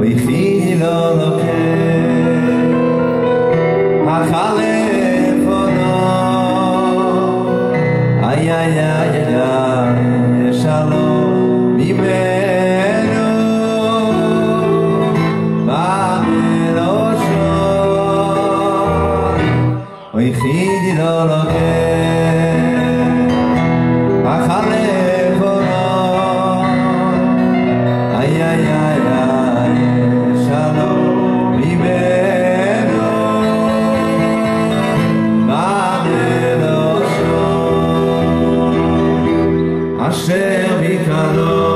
oy khin lo khale fono ay ay ya shalom Oy khidi lo lo ke אשר שער